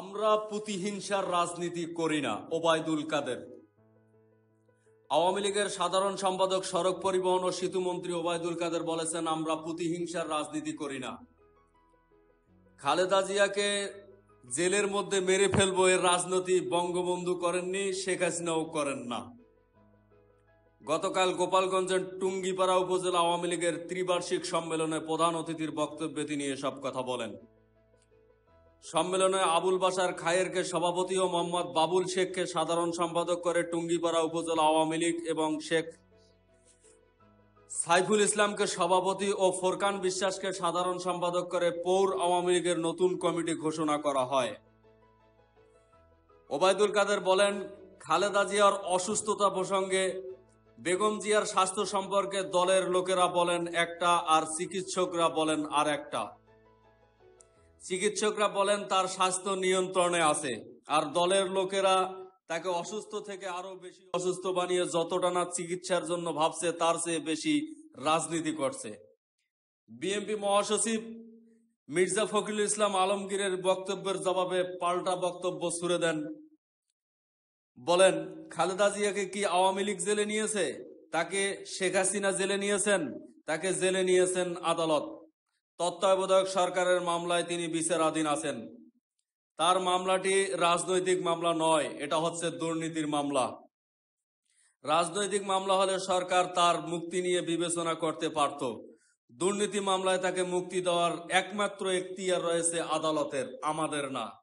আমরা প্রতিহিংসার রাজনীতি করি না, ওবায়দুল কাদের। আওয়ামী লীগের সাধারণ সম্পাদক সড়ক পরিবহন ও সেতুমন্ত্রী ওবায়দুল কাদের বলেছেন, আমরা প্রতিহিংসার রাজনীতি করি না। খালেদা জিয়াকে জেলের মধ্যে মেরে ফেলব এর রাজনীতি বঙ্গবন্ধু করেননি, শেখ হাসিনাও করেন না। গতকাল গোপালগঞ্জের টুঙ্গিপাড়া উপজেলা আওয়ামী লীগের ত্রিবার্ষিক সম্মেলনে প্রধান অতিথির বক্তব্যে তিনি এসব কথা বলেন। সম্মেলনে আবুল বাসার খায়েরকে সভাপতি ও মোহাম্মদ বাবুল শেখকে সাধারণ সম্পাদক করে টুঙ্গিপাড়া উপজেলা আওয়ামী লীগ এবং শেখ সাইফুল ইসলামকে সভাপতি ও ফোরকান বিশ্বাসকে সাধারণ সম্পাদক করে পৌর আওয়ামী লীগের নতুন কমিটি ঘোষণা করা হয়। ওবায়দুল কাদের বলেন, খালেদা জিয়ার অসুস্থতা প্রসঙ্গে বেগম জিয়ার স্বাস্থ্য সম্পর্কে দলের লোকেরা বলেন একটা আর চিকিৎসকরা বলেন আর একটা। চিকিৎসকরা বলেন তার স্বাস্থ্য নিয়ন্ত্রণে আছে। আর দলের লোকেরা তাকে অসুস্থ থেকে আরও বেশি অসুস্থ বানিয়ে যতটা না চিকিৎসার জন্য ভাবছে, তার চেয়ে বেশি রাজনীতি করছে। বিএনপি মহাসচিব মির্জা ফখরুল ইসলাম আলমগীরের বক্তব্যের জবাবে পাল্টা বক্তব্য ছুড়ে দেন। বলেন, খালেদা জিয়াকে কি আওয়ামী লীগ জেলে নিয়েছে? তাকে শেখ হাসিনা জেলে নিয়েছেন? তাকে জেলে নিয়েছেন আদালত। তত্ত্বাবধায়ক সরকারের মামলায় তিনি বিচারাধীন আছেন। তার মামলাটি রাজনৈতিক মামলা নয়, এটা হচ্ছে দুর্নীতির মামলা। রাজনৈতিক মামলা হলে সরকার তার মুক্তি নিয়ে বিবেচনা করতে পারত। দুর্নীতি মামলায় তাকে মুক্তি দেওয়ার একমাত্র এখতিয়ার রয়েছে আদালতের, আমাদের না।